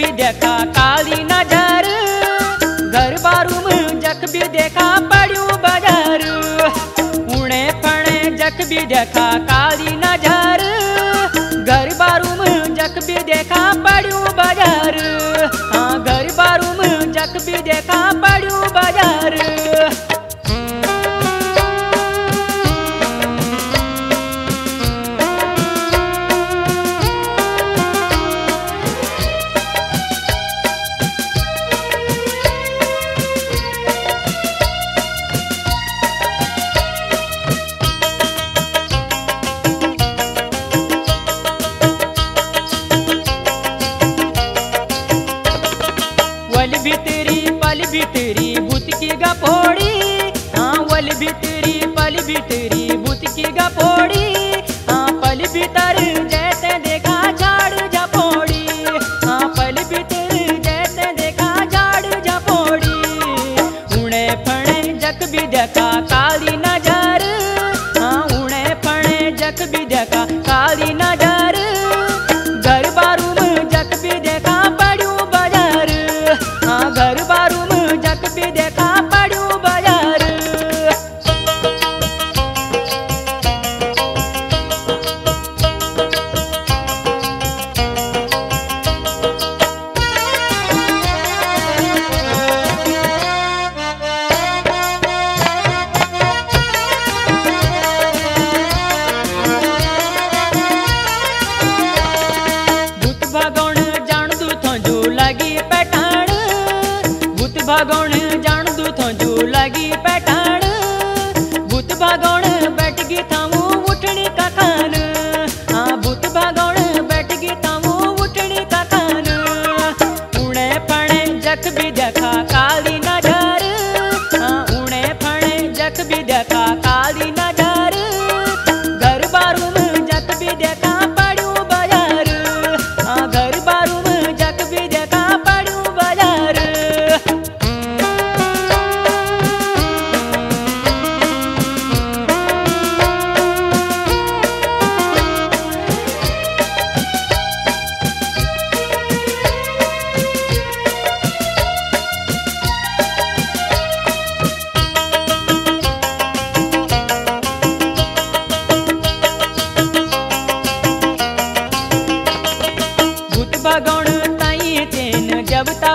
भी देखा काली नज़र। घर बारू में जख भी देखा पड़ू बाज़ार। उणे फणे जख भी देखा काली नज़र। घर बारू में जख भी देखा पड़ू बाज़ार। हाँ घर बारू में जख भी देखा भीतरी पल भीतरी बुत की गपोड़ी। हाँ पल भीतर जैसे देखा झाड़ झपोड़ी हाँ पल बितर जैसे देखा झाड़ झपोड़ी उड़े फणे जक भी देखा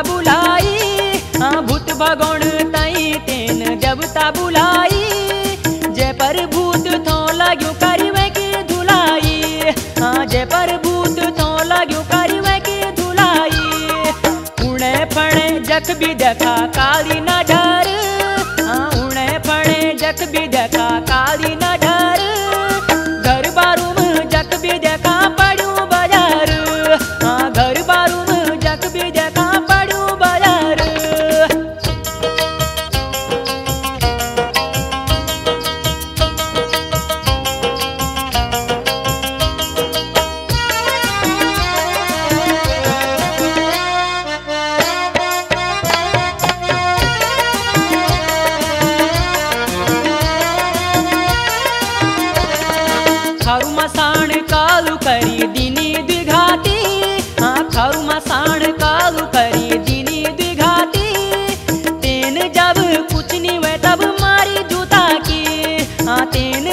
बुलाई हाँ भूत भगौण ताई तेन जबता बुलाई। जय पर भूत थो लाग्यो करवे की धुलाई हाँ जय पर भूत थो लाग्यो करवे की धुलाई। उणे फणे जख भी देखा काली नज़र हाँ उणे फणे जख भी देखा काली नज़र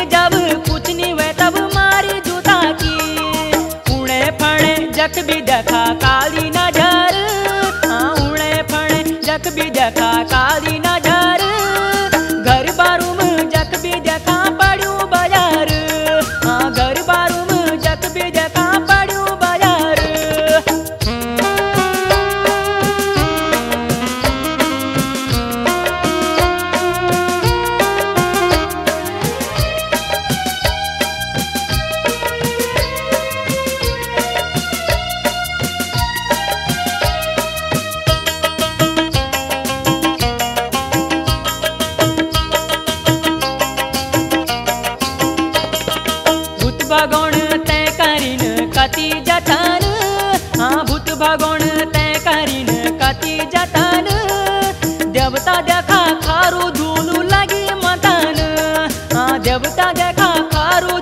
जब कुछ नहीं वे तब मारी जूता की। पुणे फणे जख भी देखा काली जब तक देखा कारू